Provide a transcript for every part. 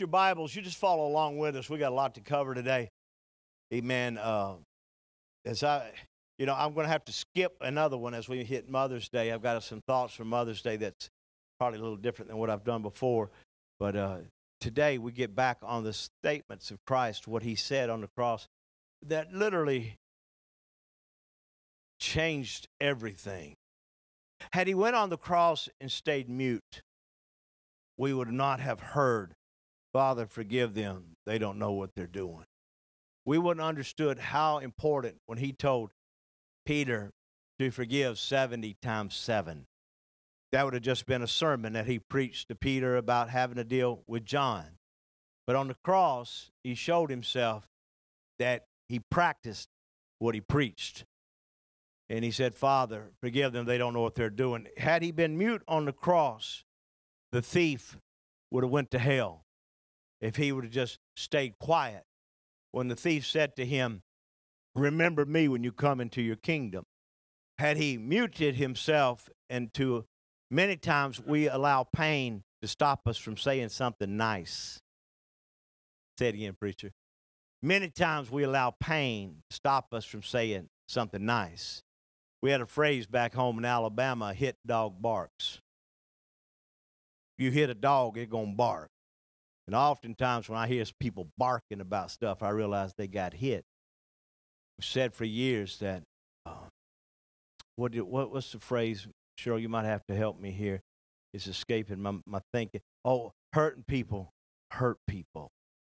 your Bibles, you just follow along with us. We got a lot to cover today. Amen. Uh, as I, you know, I'm going to have to skip another one as we hit Mother's Day. I've got some thoughts for Mother's Day that's probably a little different than what I've done before. But uh, today we get back on the statements of Christ, what he said on the cross, that literally changed everything. Had he went on the cross and stayed mute, we would not have heard, Father, forgive them. They don't know what they're doing. We wouldn't understood how important when he told Peter to forgive 70 times 7. That would have just been a sermon that he preached to Peter about having to deal with John. But on the cross, he showed himself that he practiced what he preached. And he said, Father, forgive them. They don't know what they're doing. Had he been mute on the cross, the thief would have went to hell if he would have just stayed quiet. When the thief said to him remember me when you come into your kingdom had he muted himself and to many times we allow pain to stop us from saying something nice say it again preacher. Many times we allow pain to stop us from saying something nice. We had a phrase back home in alabama hit dog barks. You hit a dog, it's going to bark. And oftentimes when I hear people barking about stuff, I realize they got hit. I've said for years that, uh, what, did, what what's the phrase? Cheryl, you might have to help me here. It's escaping my, my thinking. Oh, hurting people hurt people.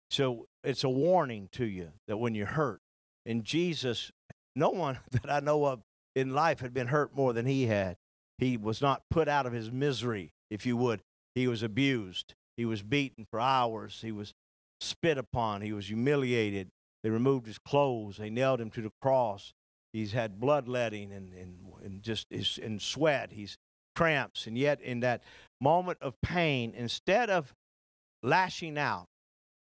So it's a warning to you that when you're hurt, and Jesus, no one that I know of in life had been hurt more than he had. He was not put out of his misery, if you would, he was abused. He was beaten for hours. He was spit upon. He was humiliated. They removed his clothes. They nailed him to the cross. He's had bloodletting and, and, and just his, in sweat. He's cramps. And yet, in that moment of pain, instead of lashing out,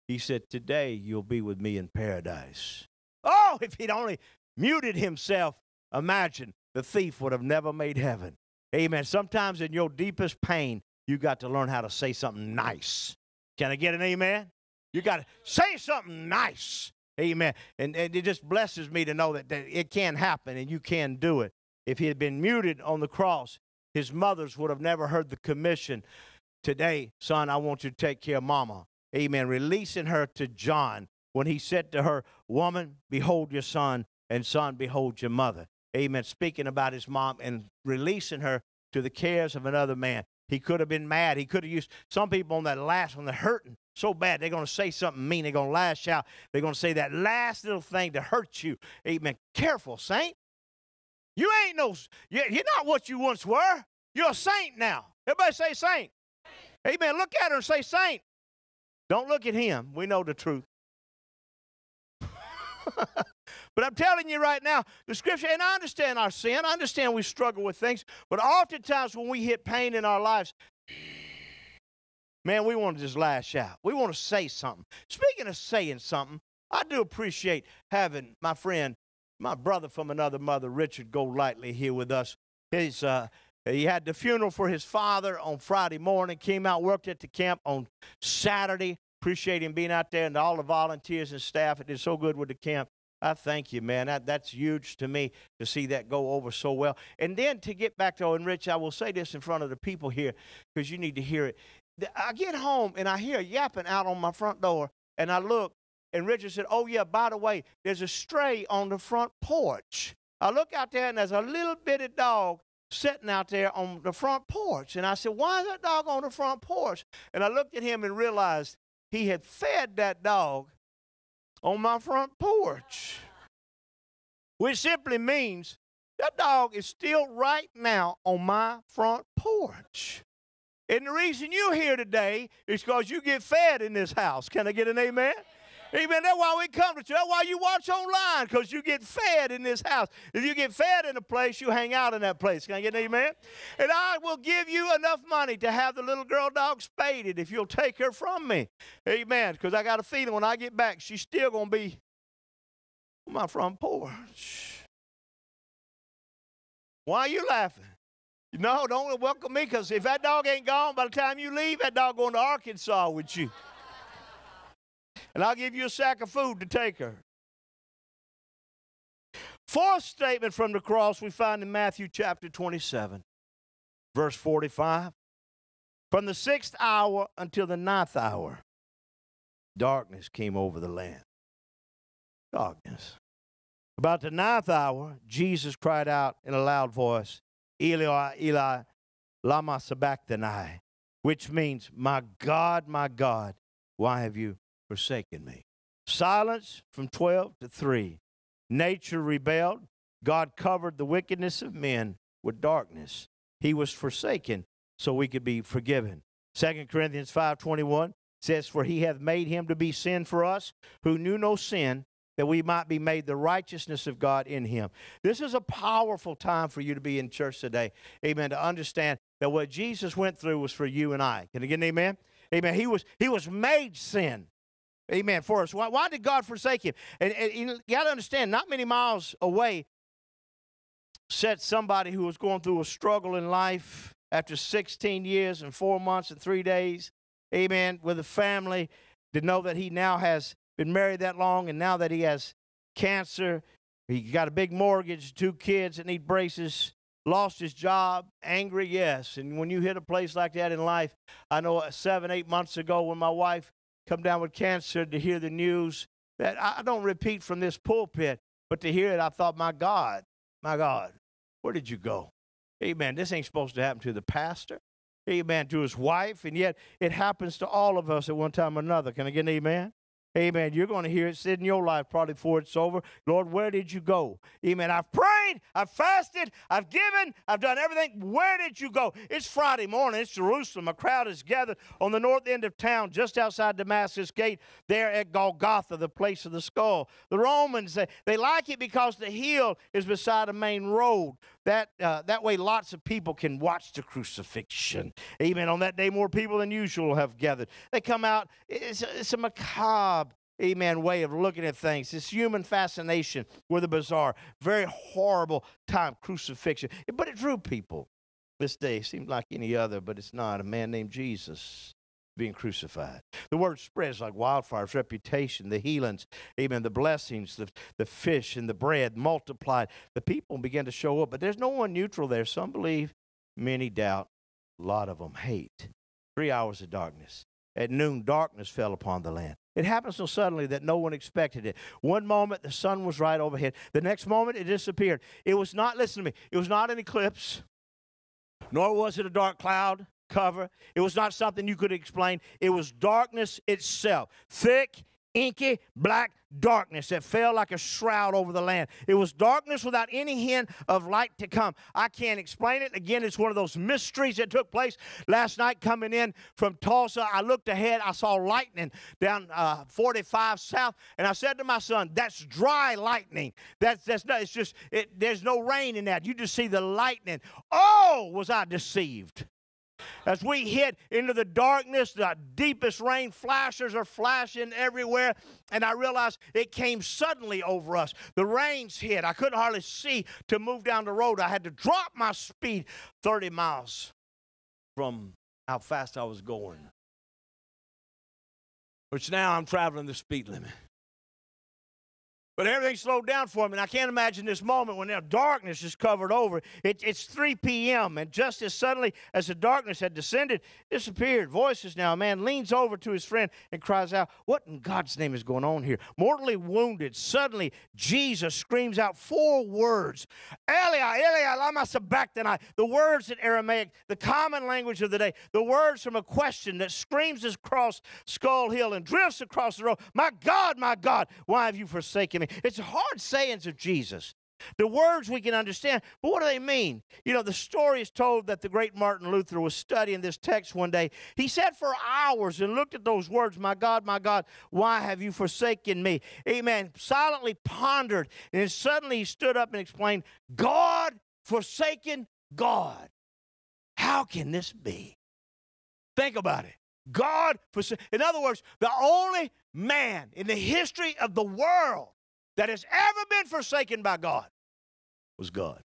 he said, Today you'll be with me in paradise. Oh, if he'd only muted himself, imagine the thief would have never made heaven. Amen. Sometimes in your deepest pain, you got to learn how to say something nice. Can I get an amen? You got to say something nice. Amen. And, and it just blesses me to know that, that it can happen and you can do it. If he had been muted on the cross, his mothers would have never heard the commission. Today, son, I want you to take care of mama. Amen. Releasing her to John when he said to her, Woman, behold your son, and son, behold your mother. Amen. Speaking about his mom and releasing her to the cares of another man. He could have been mad. He could have used some people on that last one, they're hurting so bad. They're going to say something mean. They're going to lash out. They're going to say that last little thing to hurt you. Amen. Careful, saint. You ain't no, you're not what you once were. You're a saint now. Everybody say saint. Amen. Look at her and say saint. Don't look at him. We know the truth. But I'm telling you right now, the scripture, and I understand our sin, I understand we struggle with things, but oftentimes when we hit pain in our lives, man, we want to just lash out. We want to say something. Speaking of saying something, I do appreciate having my friend, my brother from another mother, Richard Golightly, here with us. He's, uh, he had the funeral for his father on Friday morning, came out, worked at the camp on Saturday. Appreciate him being out there and all the volunteers and staff. It did so good with the camp. I thank you, man. That, that's huge to me to see that go over so well. And then to get back to, and Rich, I will say this in front of the people here because you need to hear it. I get home and I hear yapping out on my front door, and I look, and Richard said, Oh, yeah, by the way, there's a stray on the front porch. I look out there, and there's a little bitty dog sitting out there on the front porch. And I said, Why is that dog on the front porch? And I looked at him and realized he had fed that dog on my front porch. Which simply means that dog is still right now on my front porch. And the reason you're here today is because you get fed in this house. Can I get an amen? Amen. That's why we come to church. That's why you watch online, because you get fed in this house. If you get fed in a place, you hang out in that place. Can I get an amen? And I will give you enough money to have the little girl dog spaded if you'll take her from me. Amen. Because I got a feeling when I get back, she's still going to be on my front porch. Why are you laughing? No, don't welcome me because if that dog ain't gone, by the time you leave, that dog going to Arkansas with you. And I'll give you a sack of food to take her. Fourth statement from the cross we find in Matthew chapter 27, verse 45. From the sixth hour until the ninth hour, darkness came over the land. Darkness. About the ninth hour, Jesus cried out in a loud voice, Eli, Eli, lama sabachthani, which means, My God, my God, why have you forsaken me? Silence from 12 to 3. Nature rebelled. God covered the wickedness of men with darkness. He was forsaken so we could be forgiven. 2 Corinthians 5:21 says for he hath made him to be sin for us who knew no sin that we might be made the righteousness of God in him. This is a powerful time for you to be in church today. Amen. To understand that what Jesus went through was for you and I. Can I get an amen? Amen. He was he was made sin. Amen. For us. Why, why did God forsake him? And, and you got to understand, not many miles away sat somebody who was going through a struggle in life after 16 years and four months and three days. Amen. With a family to know that he now has been married that long and now that he has cancer, he got a big mortgage, two kids that need braces, lost his job, angry, yes. And when you hit a place like that in life, I know uh, seven, eight months ago when my wife come down with cancer to hear the news that I don't repeat from this pulpit, but to hear it, I thought, my God, my God, where did you go? Amen. This ain't supposed to happen to the pastor. Amen. To his wife, and yet it happens to all of us at one time or another. Can I get an amen? Amen. You're going to hear it sit in your life probably before it's over. Lord, where did you go? Amen. I've prayed, I've fasted, I've given, I've done everything. Where did you go? It's Friday morning. It's Jerusalem. A crowd is gathered on the north end of town, just outside Damascus Gate, there at Golgotha, the place of the skull. The Romans, they like it because the hill is beside a main road. That, uh, that way, lots of people can watch the crucifixion. Amen. On that day, more people than usual have gathered. They come out. It's a, it's a macabre amen, way of looking at things. This human fascination with the bizarre, very horrible time, crucifixion. But it drew people. This day seemed like any other, but it's not. A man named Jesus being crucified. The word spreads like wildfire. reputation, the healings, amen, the blessings, the, the fish and the bread multiplied. The people began to show up, but there's no one neutral there. Some believe, many doubt, a lot of them hate. Three hours of darkness. At noon, darkness fell upon the land. It happened so suddenly that no one expected it. One moment, the sun was right overhead. The next moment, it disappeared. It was not, listen to me, it was not an eclipse, nor was it a dark cloud cover. It was not something you could explain. It was darkness itself, thick, inky, black darkness that fell like a shroud over the land. It was darkness without any hint of light to come. I can't explain it. Again, it's one of those mysteries that took place last night coming in from Tulsa. I looked ahead, I saw lightning down uh, 45 south, and I said to my son, That's dry lightning. That's, that's not, it's just, it, there's no rain in that. You just see the lightning. Oh, was I deceived? As we hit into the darkness, the deepest rain flashes are flashing everywhere. And I realized it came suddenly over us. The rains hit. I couldn't hardly see to move down the road. I had to drop my speed 30 miles from how fast I was going. Which now I'm traveling the speed limit. But everything slowed down for me, and I can't imagine this moment when the darkness is covered over. It, it's 3 p.m., and just as suddenly as the darkness had descended, disappeared. Voices now. A man leans over to his friend and cries out, What in God's name is going on here? Mortally wounded, suddenly Jesus screams out four words Eli, Eli, lama sabachthani. The words in Aramaic, the common language of the day, the words from a question that screams across Skull Hill and drifts across the road My God, my God, why have you forsaken me? It's hard sayings of Jesus. The words we can understand, but what do they mean? You know, the story is told that the great Martin Luther was studying this text one day. He sat for hours and looked at those words, My God, my God, why have you forsaken me? Amen. Silently pondered, and then suddenly he stood up and explained, God forsaken God. How can this be? Think about it. God forsaken. In other words, the only man in the history of the world that has ever been forsaken by God was God.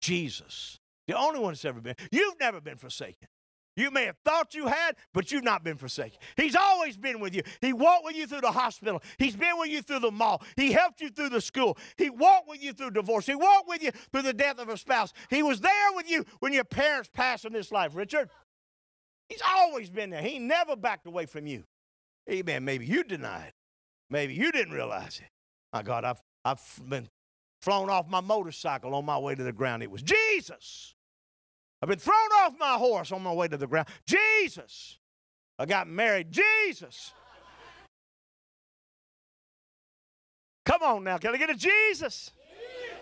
Jesus. The only one that's ever been. You've never been forsaken. You may have thought you had, but you've not been forsaken. He's always been with you. He walked with you through the hospital. He's been with you through the mall. He helped you through the school. He walked with you through divorce. He walked with you through the death of a spouse. He was there with you when your parents passed in this life, Richard. He's always been there. He never backed away from you. Amen. Maybe you denied. Maybe you didn't realize it. My God, I've, I've been flown off my motorcycle on my way to the ground. It was Jesus. I've been thrown off my horse on my way to the ground. Jesus. I got married. Jesus. Come on now. Can I get a Jesus?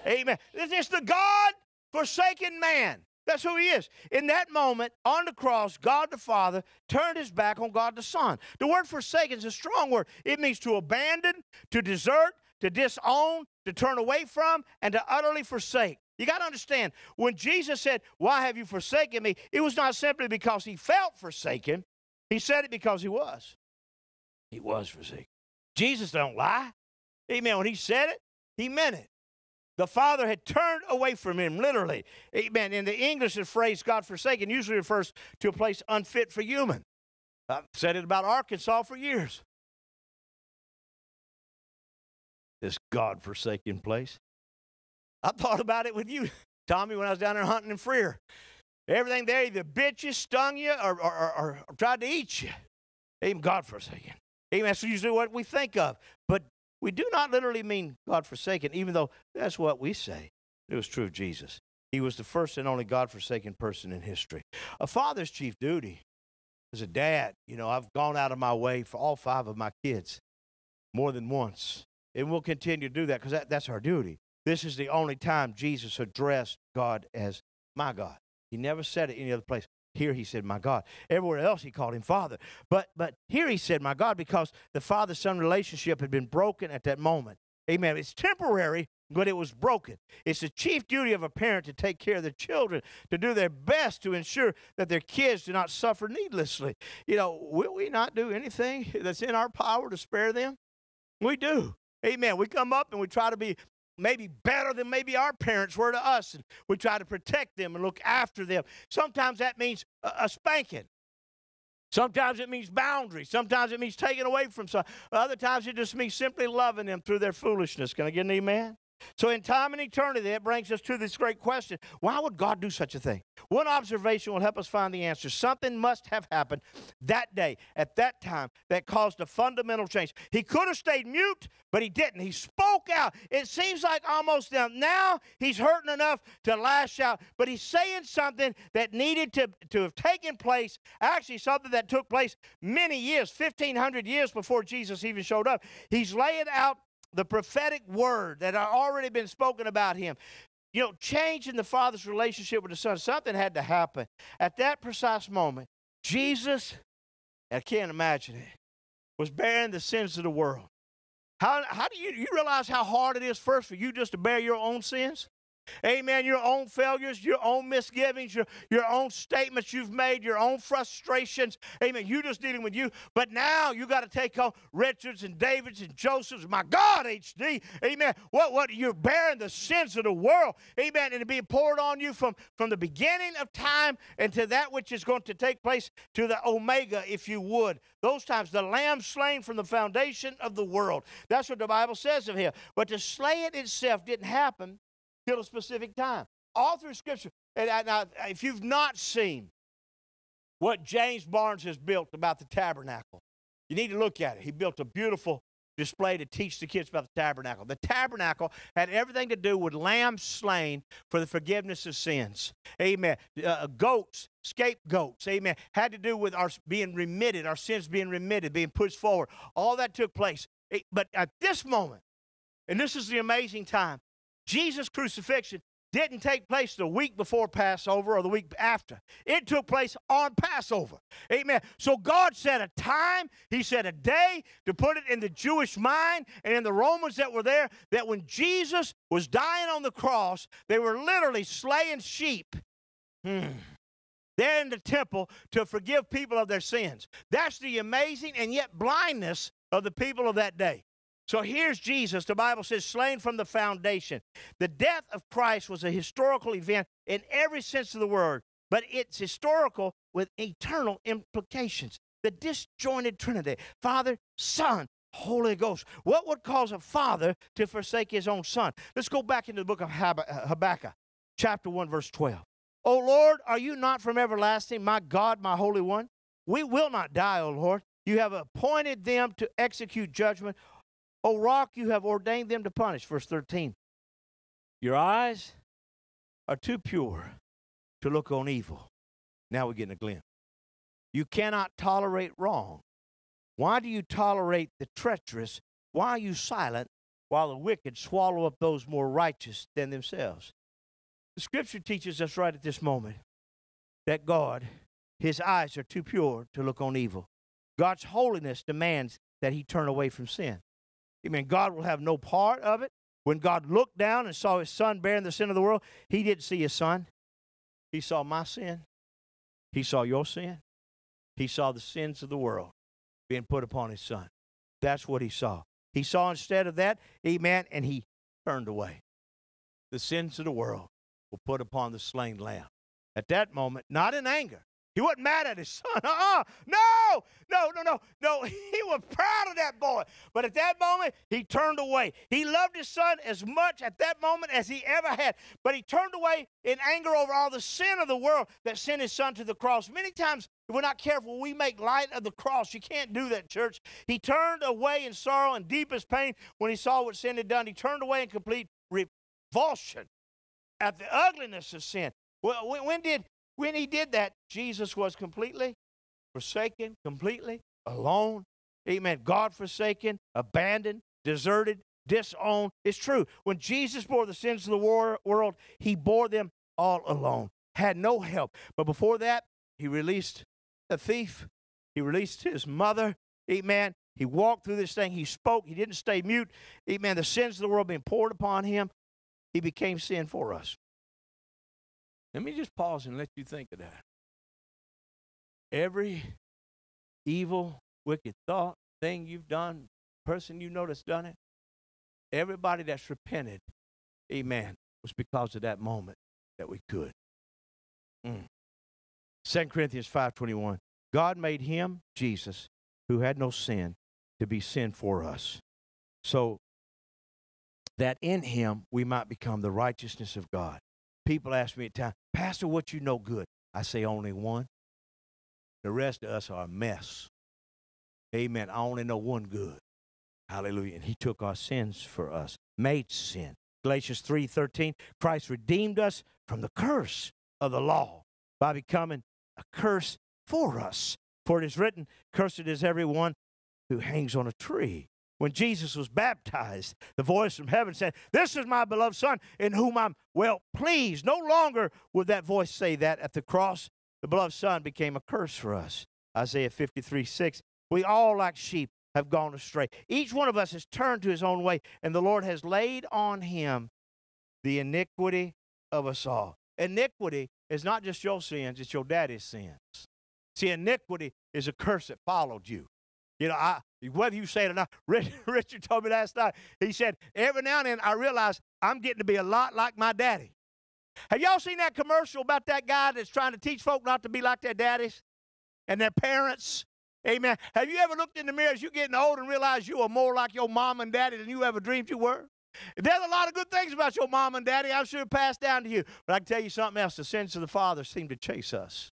Amen. This is the God forsaken man. That's who he is. In that moment, on the cross, God the Father turned his back on God the Son. The word forsaken is a strong word. It means to abandon, to desert, to disown, to turn away from, and to utterly forsake. You got to understand, when Jesus said, Why have you forsaken me? It was not simply because he felt forsaken. He said it because he was. He was forsaken. Jesus don't lie. Amen. When he said it, he meant it. The Father had turned away from him, literally. Amen. In the English, the phrase God forsaken usually refers to a place unfit for human. I've said it about Arkansas for years. This God forsaken place. I thought about it with you, Tommy, when I was down there hunting in Freer. Everything there either bit you, stung you, or, or, or, or tried to eat you. Even God forsaken. Amen. That's usually what we think of. But we do not literally mean God forsaken, even though that's what we say. It was true of Jesus. He was the first and only God forsaken person in history. A father's chief duty as a dad, you know, I've gone out of my way for all five of my kids more than once. And we'll continue to do that because that, that's our duty. This is the only time Jesus addressed God as my God. He never said it any other place. Here he said, My God. Everywhere else he called him Father. But but here he said, My God, because the father son relationship had been broken at that moment. Amen. It's temporary, but it was broken. It's the chief duty of a parent to take care of their children, to do their best to ensure that their kids do not suffer needlessly. You know, will we not do anything that's in our power to spare them? We do. Amen. We come up and we try to be maybe better than maybe our parents were to us. And we try to protect them and look after them. Sometimes that means a, a spanking. Sometimes it means boundaries. Sometimes it means taking away from some. Other times it just means simply loving them through their foolishness. Can I get an amen? So, in time and eternity, that brings us to this great question why would God do such a thing? One observation will help us find the answer. Something must have happened that day, at that time, that caused a fundamental change. He could have stayed mute, but he didn't. He spoke out. It seems like almost now, he's hurting enough to lash out, but he's saying something that needed to, to have taken place, actually, something that took place many years, 1,500 years before Jesus even showed up. He's laying out the prophetic word that had already been spoken about him. You know, changing the Father's relationship with the Son, something had to happen. At that precise moment, Jesus, I can't imagine it, was bearing the sins of the world. How, how do you, you realize how hard it is first for you just to bear your own sins? Amen. Your own failures, your own misgivings, your, your own statements you've made, your own frustrations. Amen. You just dealing with you. But now you got to take on Richards and Davids and Josephs. My God, HD. Amen. What what you're bearing the sins of the world. Amen. And it being poured on you from, from the beginning of time and to that which is going to take place to the Omega, if you would. Those times, the lamb slain from the foundation of the world. That's what the Bible says of him. But to slay it itself didn't happen till a specific time. All through Scripture. And now, if you've not seen what James Barnes has built about the tabernacle, you need to look at it. He built a beautiful display to teach the kids about the tabernacle. The tabernacle had everything to do with lambs slain for the forgiveness of sins. Amen. Uh, goats, scapegoats. Amen. Had to do with our being remitted, our sins being remitted, being pushed forward. All that took place. But at this moment, and this is the amazing time, Jesus' crucifixion didn't take place the week before Passover or the week after. It took place on Passover. Amen. So God set a time, He set a day to put it in the Jewish mind and in the Romans that were there that when Jesus was dying on the cross, they were literally slaying sheep. Hmm. There in the temple to forgive people of their sins. That's the amazing and yet blindness of the people of that day. So here's Jesus, the Bible says, slain from the foundation. The death of Christ was a historical event in every sense of the word, but it's historical with eternal implications. The disjointed Trinity Father, Son, Holy Ghost. What would cause a father to forsake his own son? Let's go back into the book of uh, Habakkuk, chapter 1, verse 12. O Lord, are you not from everlasting, my God, my Holy One? We will not die, O Lord. You have appointed them to execute judgment. O rock, you have ordained them to punish. Verse 13. Your eyes are too pure to look on evil. Now we're getting a glimpse. You cannot tolerate wrong. Why do you tolerate the treacherous? Why are you silent while the wicked swallow up those more righteous than themselves? The scripture teaches us right at this moment that God, his eyes are too pure to look on evil. God's holiness demands that he turn away from sin. Amen. God will have no part of it. When God looked down and saw his son bearing the sin of the world, he didn't see his son. He saw my sin. He saw your sin. He saw the sins of the world being put upon his son. That's what he saw. He saw instead of that, amen, and he turned away. The sins of the world were put upon the slain lamb. At that moment, not in anger, he wasn't mad at his son. Uh-uh. No, no, no, no, no. He was proud of that boy. But at that moment, he turned away. He loved his son as much at that moment as he ever had. But he turned away in anger over all the sin of the world that sent his son to the cross. Many times, if we're not careful, we make light of the cross. You can't do that, church. He turned away in sorrow and deepest pain when he saw what sin had done. He turned away in complete revulsion at the ugliness of sin. When did when he did that, Jesus was completely forsaken, completely alone. Amen. God forsaken, abandoned, deserted, disowned. It's true. When Jesus bore the sins of the war- world, he bore them all alone, had no help. But before that, he released the thief, he released his mother. Amen. He walked through this thing. He spoke. He didn't stay mute. Amen. The sins of the world being poured upon him. He became sin for us. Let me just pause and let you think of that. Every evil, wicked thought, thing you've done, person you know that's done it, everybody that's repented, amen, was because of that moment that we could. Mm. 2 Corinthians 5.21, God made him, Jesus, who had no sin, to be sin for us. So that in him we might become the righteousness of God. People ask me at times, Pastor, what you know good? I say only one. The rest of us are a mess. Amen. I only know one good. Hallelujah. And he took our sins for us, made sin. Galatians 3:13, Christ redeemed us from the curse of the law by becoming a curse for us. For it is written, Cursed is everyone who hangs on a tree when Jesus was baptized, the voice from heaven said, This is my beloved Son in whom I'm well pleased. No longer would that voice say that at the cross. The beloved Son became a curse for us. Isaiah 53 6. We all, like sheep, have gone astray. Each one of us has turned to his own way, and the Lord has laid on him the iniquity of us all. Iniquity is not just your sins, it's your daddy's sins. See, iniquity is a curse that followed you. You know, I, whether you say it or not, Richard told me last night, he said, every now and then I realize I'm getting to be a lot like my daddy. Have y'all seen that commercial about that guy that's trying to teach folk not to be like their daddies and their parents? Amen. Have you ever looked in the mirror as you're getting old and realized you are more like your mom and daddy than you ever dreamed you were? There's a lot of good things about your mom and daddy. I'm sure passed down to you. But I can tell you something else. The sins of the father seem to chase us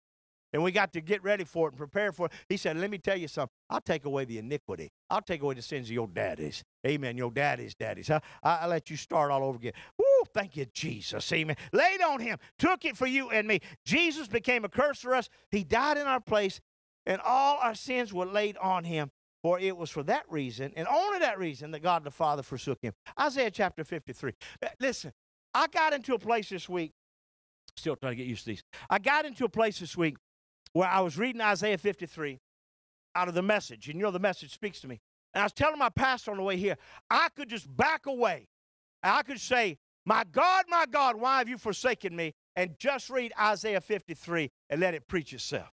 and we got to get ready for it and prepare for it. He said, Let me tell you something. I'll take away the iniquity. I'll take away the sins of your daddies. Amen. Your daddies, daddies. I, I, let you start all over again. Woo, thank you, Jesus. Amen. Laid on him, took it for you and me. Jesus became a curse for us. He died in our place, and all our sins were laid on him. For it was for that reason, and only that reason, that God the Father forsook him. Isaiah chapter 53. Uh, listen, I got into a place this week, still trying to get used to these. I got into a place this week where I was reading Isaiah 53 out of the message, and you know the message speaks to me. And I was telling my pastor on the way here, I could just back away. I could say, My God, my God, why have you forsaken me? And just read Isaiah 53 and let it preach itself.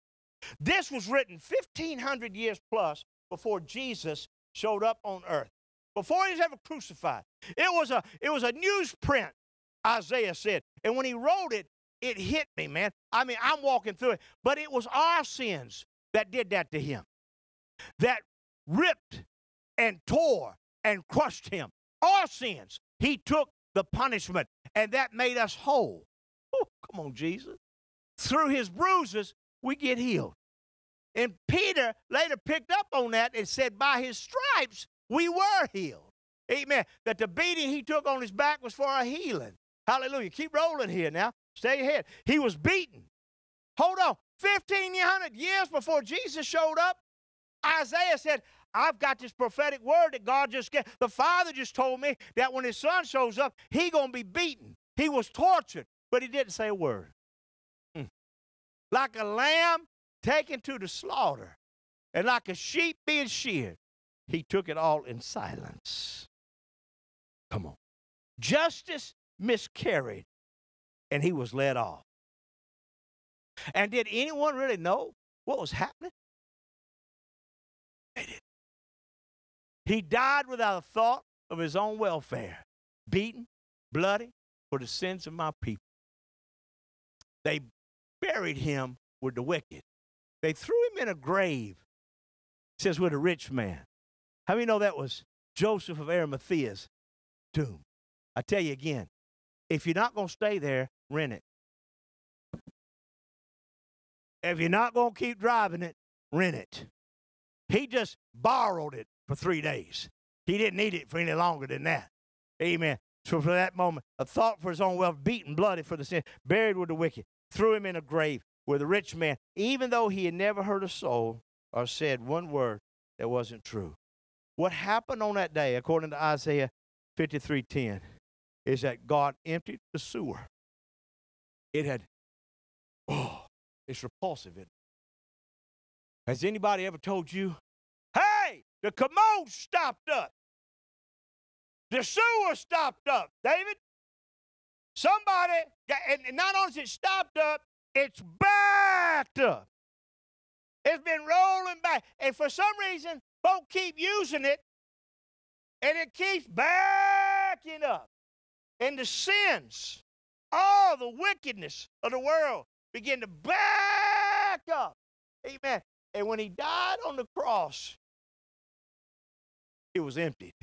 This was written 1,500 years plus before Jesus showed up on earth, before he was ever crucified. It was a, it was a newsprint, Isaiah said. And when he wrote it, it hit me, man. I mean, I'm walking through it, but it was our sins that did that to him, that ripped and tore and crushed him. Our sins. He took the punishment, and that made us whole. Come on, Jesus. Through his bruises, we get healed. And Peter later picked up on that and said, By his stripes, we were healed. Amen. That the beating he took on his back was for our healing. Hallelujah. Keep rolling here now. Stay ahead. He was beaten. Hold on. 1500 years before Jesus showed up, Isaiah said, I've got this prophetic word that God just gave. The Father just told me that when his son shows up, he going to be beaten. He was tortured, but he didn't say a word. Hmm. Like a lamb taken to the slaughter, and like a sheep being sheared, he took it all in silence. Come on. Justice miscarried, and he was led off. And did anyone really know what was happening? They didn't. He died without a thought of his own welfare, beaten, bloody for the sins of my people. They buried him with the wicked. They threw him in a grave, says with a rich man. How many know that was Joseph of Arimathea's tomb? I tell you again, if you're not going to stay there, rent it. If you're not going to keep driving it, rent it. He just borrowed it for three days. He didn't need it for any longer than that. Amen. So for that moment, a thought for his own wealth, beaten, bloody for the sin, buried with the wicked, threw him in a grave where the rich man, even though he had never heard a soul or said one word that wasn't true. What happened on that day, according to Isaiah 53:10, is that God emptied the sewer. It had, oh, it's repulsive. It? Has anybody ever told you, hey, the commode stopped up? The sewer stopped up, David. Somebody, got, and not only is it stopped up, it's backed up. It's been rolling back. And for some reason, folk keep using it, and it keeps backing up. And the sins, all the wickedness of the world begin to back up. Amen. And when he died on the cross, it was emptied.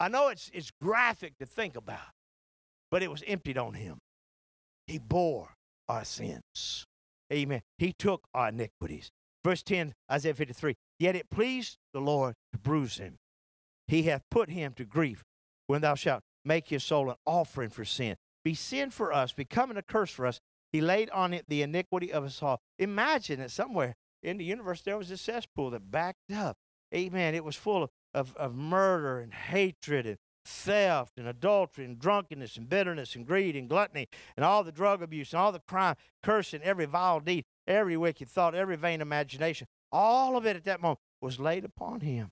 I know it's, it's graphic to think about, but it was emptied on him. He bore our sins. Amen. He took our iniquities. Verse 10, Isaiah 53 Yet it pleased the Lord to bruise him. He hath put him to grief when thou shalt make his soul an offering for sin. Be sin for us, becoming a curse for us. He laid on it the iniquity of us all. Imagine that somewhere in the universe there was a cesspool that backed up. Amen. It was full of, of, of murder and hatred and theft and adultery and drunkenness and bitterness and greed and gluttony and all the drug abuse and all the crime, cursing, every vile deed, every wicked thought, every vain imagination. All of it at that moment was laid upon him.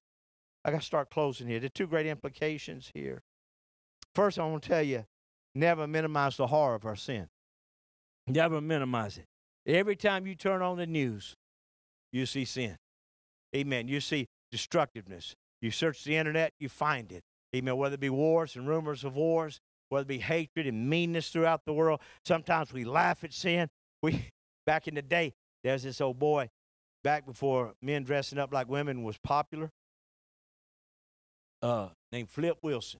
I got to start closing here. There are two great implications here. First, I want to tell you never minimize the horror of our sin. Never minimize it. Every time you turn on the news, you see sin. Amen. You see destructiveness. You search the internet, you find it. Amen. Whether it be wars and rumors of wars, whether it be hatred and meanness throughout the world. Sometimes we laugh at sin. We back in the day, there's this old boy back before men dressing up like women was popular. Uh, named Flip Wilson.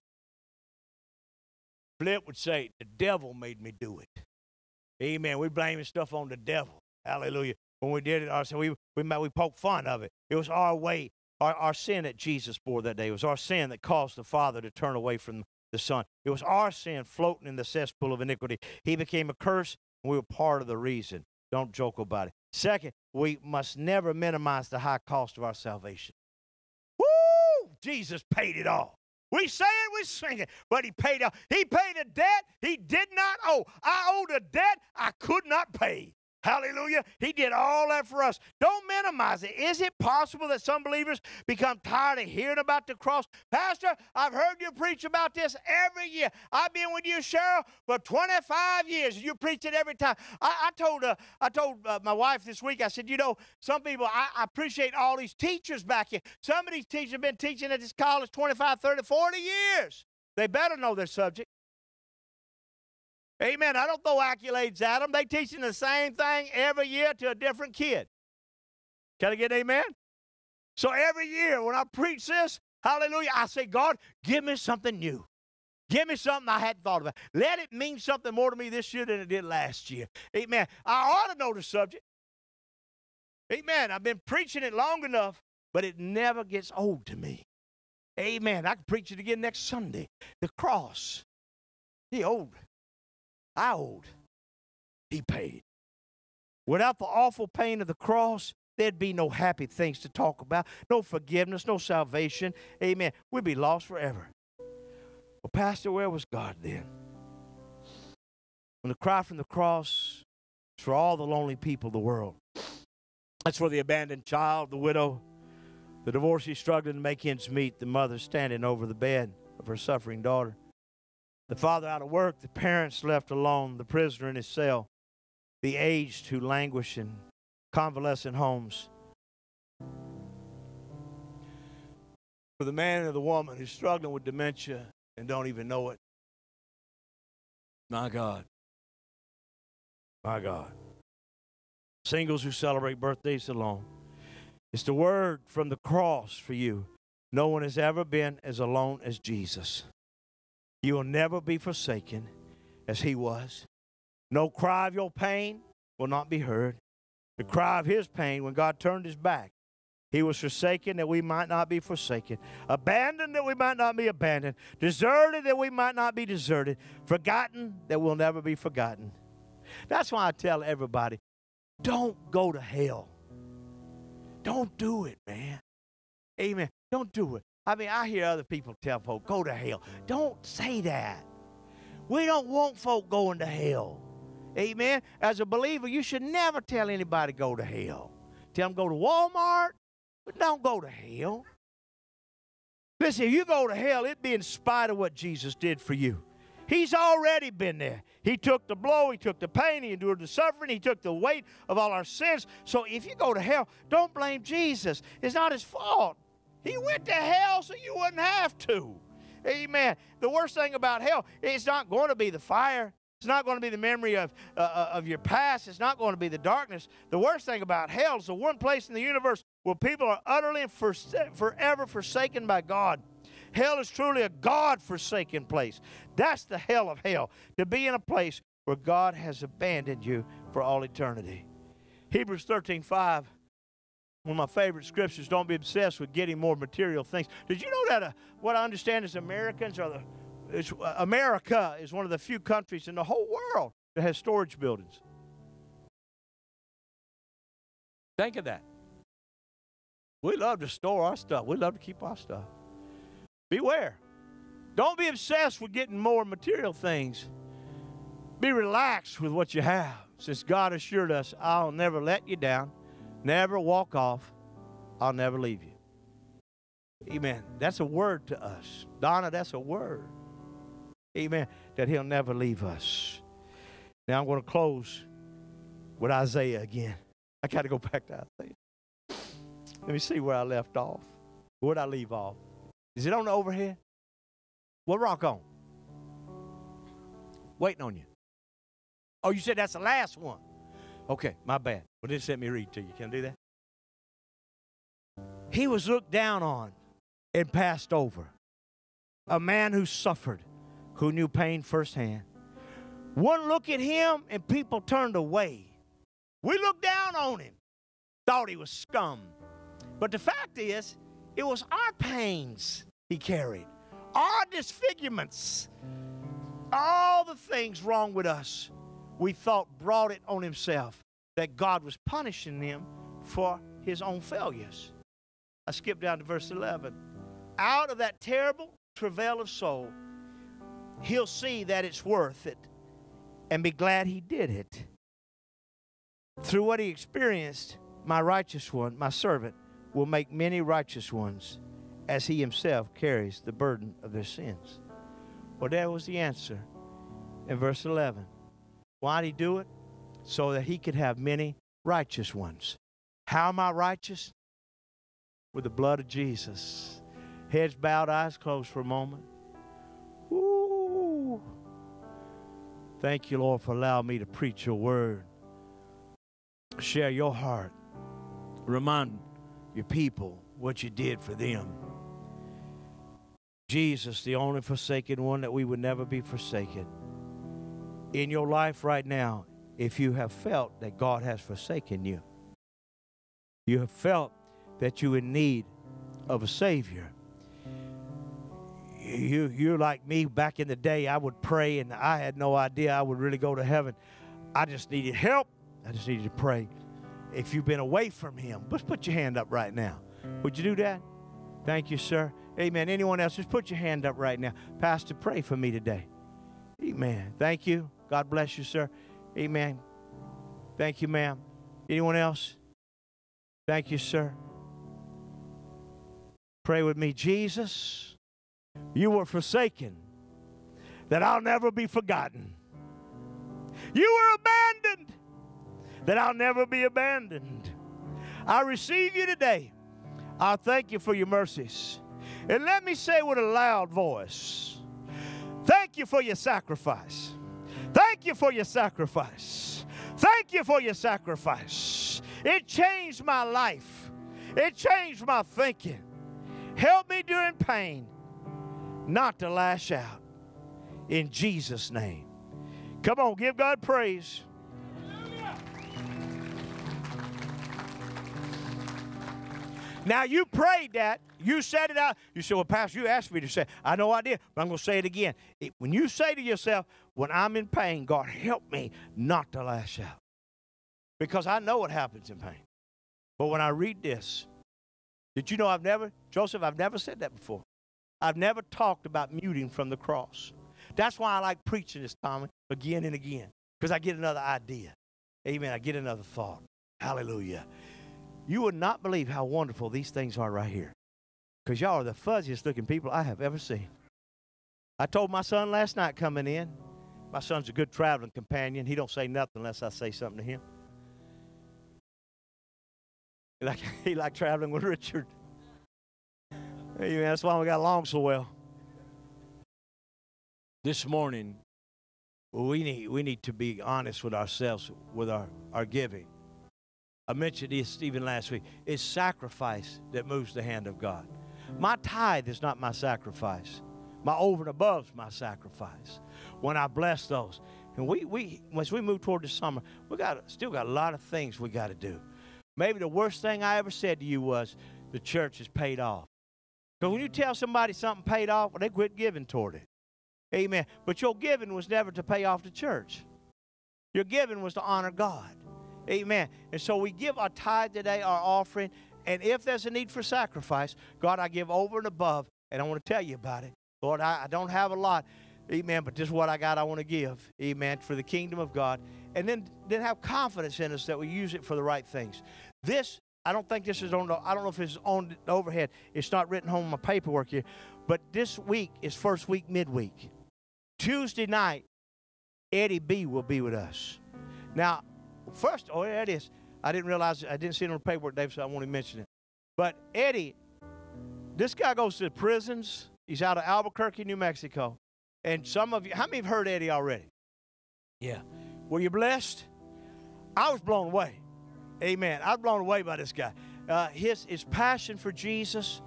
Flip would say, The devil made me do it. Amen. We blaming stuff on the devil. Hallelujah. When we did it, our, we, we, we poked fun of it. It was our way our, our sin that Jesus bore that day. It was our sin that caused the Father to turn away from the Son. It was our sin floating in the cesspool of iniquity. He became a curse, and we were part of the reason. Don't joke about it. Second, we must never minimize the high cost of our salvation. Woo! Jesus paid it all. We say it, we sing it, but he paid all. He paid a debt he did not owe. I owed a debt I could not pay. Hallelujah. He did all that for us. Don't minimize it. Is it possible that some believers become tired of hearing about the cross? Pastor, I've heard you preach about this every year. I've been with you, Cheryl, for 25 years. You preach it every time. I, I told, uh, I told uh, my wife this week, I said, you know, some people, I, I appreciate all these teachers back here. Some of these teachers have been teaching at this college 25, 30, 40 years. They better know their subject. Amen. I don't throw accolades at them. They teaching the same thing every year to a different kid. Can I get an amen? So every year when I preach this, hallelujah, I say, God, give me something new. Give me something I hadn't thought about. Let it mean something more to me this year than it did last year. Amen. I ought to know the subject. Amen. I've been preaching it long enough, but it never gets old to me. Amen. I can preach it again next Sunday. The cross. He owed. I owed. He paid. Without the awful pain of the cross, there'd be no happy things to talk about, no forgiveness, no salvation. Amen. We'd be lost forever. Well, Pastor, where was God then? When the cry from the cross is for all the lonely people of the world. That's for the abandoned child, the widow, the divorcee struggling to make ends meet, the mother standing over the bed of her suffering daughter, the father out of work, the parents left alone, the prisoner in his cell, the aged who languish in convalescent homes. For the man or the woman who's struggling with dementia and don't even know it. My God. My God. Singles who celebrate birthdays alone. It's the word from the cross for you. No one has ever been as alone as Jesus. You will never be forsaken as he was. No cry of your pain will not be heard. The cry of his pain when God turned his back. He was forsaken that we might not be forsaken, abandoned that we might not be abandoned, deserted that we might not be deserted, forgotten that we'll never be forgotten. That's why I tell everybody don't go to hell. Don't do it, man. Amen. Don't do it. I mean, I hear other people tell folk, go to hell. Don't say that. We don't want folk going to hell. Amen. As a believer, you should never tell anybody go to hell. Tell them go to Walmart, but don't go to hell. Listen, if you go to hell, it'd be in spite of what Jesus did for you. He's already been there. He took the blow, he took the pain, he endured the suffering, he took the weight of all our sins. So if you go to hell, don't blame Jesus. It's not his fault. He went to hell so you wouldn't have to. Amen. The worst thing about hell, it's not going to be the fire. It's not going to be the memory of, uh, uh, of your past. It's not going to be the darkness. The worst thing about hell is the one place in the universe where people are utterly and for, forever forsaken by God. Hell is truly a God forsaken place. That's the hell of hell, to be in a place where God has abandoned you for all eternity. Hebrews 13 5, one of my favorite scriptures don't be obsessed with getting more material things. Did you know that uh, what I understand is Americans are the, uh, America is one of the few countries in the whole world that has storage buildings? Think of that. We love to store our stuff. We love to keep our stuff. Beware. Don't be obsessed with getting more material things. Be relaxed with what you have, since God assured us, I'll never let you down, never walk off, I'll never leave you. Amen. That's a word to us. Donna, that's a word. Amen. That He'll never leave us. Now I'm going to close with Isaiah again. I got to go back to Isaiah. Let me see where I left off. Where'd I leave off? Is it on the overhead? What rock on? Waiting on you. Oh, you said that's the last one. Okay, my bad. Well, just let me read to you. Can I do that? He was looked down on and passed over. A man who suffered, who knew pain firsthand. One look at him and people turned away. We looked down on him, thought he was scum. But the fact is, it was our pains he carried, our disfigurements, all the things wrong with us. We thought brought it on himself that God was punishing him for his own failures. I skip down to verse 11. Out of that terrible travail of soul, he'll see that it's worth it and be glad he did it. Through what he experienced, my righteous one, my servant, will make many righteous ones as he himself carries the burden of their sins. Well, that was the answer in verse 11. Why did he do it? So that he could have many righteous ones. How am I righteous? With the blood of Jesus. Heads bowed, eyes closed for a moment. Ooh. Thank you, Lord, for allowing me to preach your word. Share your heart. Remind your people what you did for them. Jesus, the only forsaken one that we would never be forsaken. In your life right now, if you have felt that God has forsaken you, you have felt that you're in need of a Savior. You, you're like me back in the day. I would pray and I had no idea I would really go to heaven. I just needed help. I just needed to pray. If you've been away from Him, let's put your hand up right now. Would you do that? Thank you, sir. Amen. Anyone else, just put your hand up right now. Pastor, pray for me today. Amen. Thank you. God bless you, sir. Amen. Thank you, ma'am. Anyone else? Thank you, sir. Pray with me. Jesus, you were forsaken, that I'll never be forgotten. You were abandoned, that I'll never be abandoned. I receive you today. I thank you for your mercies. And let me say with a loud voice thank you for your sacrifice. You for your sacrifice. Thank you for your sacrifice. It changed my life, it changed my thinking. Help me during pain not to lash out. In Jesus' name. Come on, give God praise. Now you prayed that. You said it out. You said, Well, Pastor, you asked me to say. I know I did, but I'm going to say it again. It, when you say to yourself, When I'm in pain, God, help me not to lash out. Because I know what happens in pain. But when I read this, did you know I've never, Joseph, I've never said that before. I've never talked about muting from the cross. That's why I like preaching this, Tommy, again and again, because I get another idea. Amen. I get another thought. Hallelujah. You would not believe how wonderful these things are right here. Because y'all are the fuzziest looking people I have ever seen. I told my son last night coming in, my son's a good traveling companion. He don't say nothing unless I say something to him. He like, he like traveling with Richard. That's why we got along so well. This morning, we need, we need to be honest with ourselves with our, our giving. I mentioned this even last week. It's sacrifice that moves the hand of God. My tithe is not my sacrifice. My over and above is my sacrifice. When I bless those. And we, we as we move toward the summer, we got still got a lot of things we got to do. Maybe the worst thing I ever said to you was the church is paid off. Because when you tell somebody something paid off, they quit giving toward it. Amen. But your giving was never to pay off the church. Your giving was to honor God. Amen. And so we give our tithe today, our offering. And if there's a need for sacrifice, God, I give over and above. And I want to tell you about it. Lord, I, I don't have a lot. Amen. But this is what I got I want to give. Amen. For the kingdom of God. And then, then have confidence in us that we use it for the right things. This, I don't think this is on the, I don't know if it's on the overhead. It's not written home on my paperwork here. But this week is first week midweek. Tuesday night, Eddie B will be with us. Now, first, oh, yeah, it is. I didn't realize, I didn't see it on the paperwork, Dave, so I want to mention it. But Eddie, this guy goes to prisons. He's out of Albuquerque, New Mexico. And some of you, how many have heard Eddie already? Yeah. Were you blessed? I was blown away. Amen. I was blown away by this guy. Uh, his, his passion for Jesus,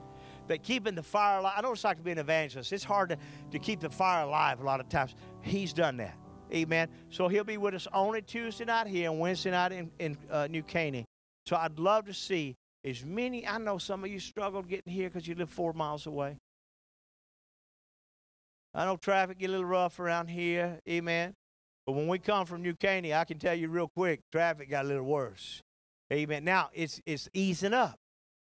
that keeping the fire alive. I know it's like to be an evangelist. It's hard to, to keep the fire alive a lot of times. He's done that. Amen. So he'll be with us only Tuesday night here and Wednesday night in, in uh, New Caney. So I'd love to see as many. I know some of you struggled getting here because you live four miles away. I know traffic get a little rough around here. Amen. But when we come from New Caney, I can tell you real quick, traffic got a little worse. Amen. Now it's it's easing up.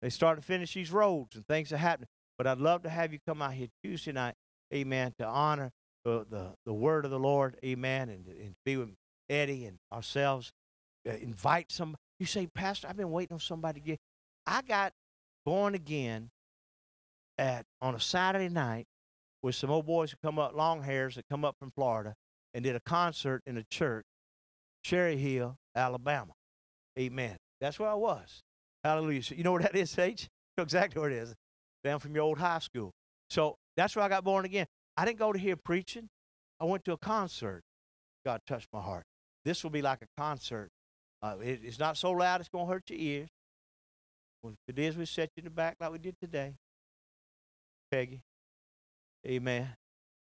They start to finish these roads and things are happening. But I'd love to have you come out here Tuesday night, amen, to honor the, the, the word of the Lord, amen, and, and be with Eddie and ourselves. Uh, invite some. You say, Pastor, I've been waiting on somebody to get. I got born again at on a Saturday night with some old boys who come up, long hairs that come up from Florida, and did a concert in a church, Cherry Hill, Alabama. Amen. That's where I was. Hallelujah. So you know where that is, H? You know exactly where it is. Down from your old high school. So that's where I got born again. I didn't go to hear preaching. I went to a concert. God touched my heart. This will be like a concert. Uh, it, it's not so loud it's going to hurt your ears. Well, if it is, we set you in the back like we did today. Peggy. Amen.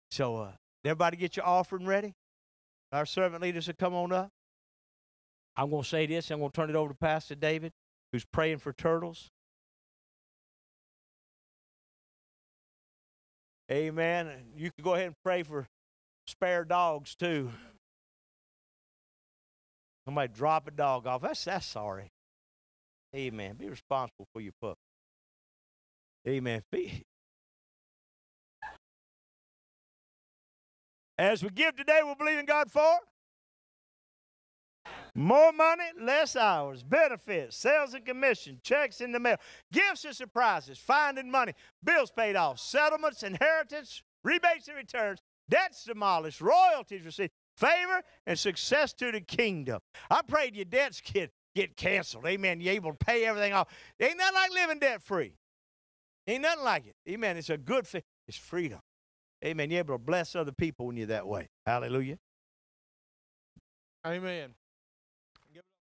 So, uh, everybody get your offering ready. Our servant leaders will come on up. I'm going to say this. I'm going to turn it over to Pastor David, who's praying for turtles. Amen. You can go ahead and pray for spare dogs too. Somebody drop a dog off. That's that's sorry. Amen. Be responsible for your pup. Amen. Be, As we give today, we'll believe in God for more money, less hours, benefits, sales and commission, checks in the mail, gifts and surprises, finding money, bills paid off, settlements, inheritance, rebates and returns, debts demolished, royalties received, favor and success to the kingdom. I prayed your debts get, get canceled. Amen. You're able to pay everything off. Ain't nothing like living debt free. Ain't nothing like it. Amen. It's a good thing. It's freedom. Amen. You're able to bless other people when you're that way. Hallelujah. Amen.